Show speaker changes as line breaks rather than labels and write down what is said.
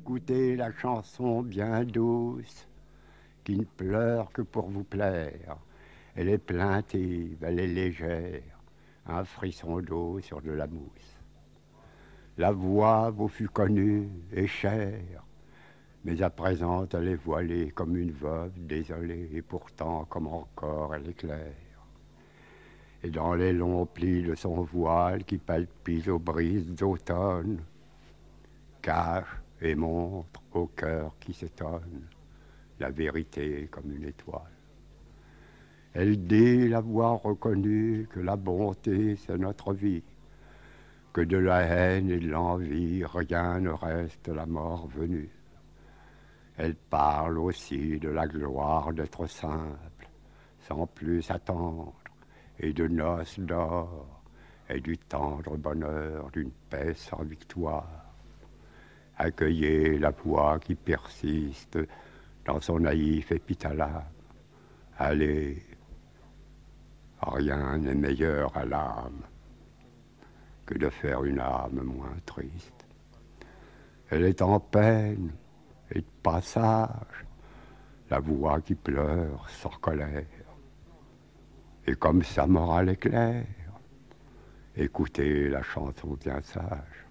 écoutez la chanson bien douce, qui ne pleure que pour vous plaire. Elle est plaintive, elle est légère, un frisson d'eau sur de la mousse. La voix vous fut connue et chère, mais à présent elle est voilée comme une veuve désolée, et pourtant comme encore elle éclaire. Et dans les longs plis de son voile qui palpite aux brises d'automne, cache et montre au cœur qui s'étonne la vérité comme une étoile. Elle dit l'avoir reconnu que la bonté c'est notre vie, que de la haine et de l'envie rien ne reste la mort venue. Elle parle aussi de la gloire d'être simple, sans plus attendre, et de noces d'or, et du tendre bonheur d'une paix sans victoire. Accueillez la voix qui persiste dans son naïf épithalame. Allez, rien n'est meilleur à l'âme que de faire une âme moins triste. Elle est en peine et de passage, la voix qui pleure sans colère. Et comme sa morale est écoutez la chanson bien sage.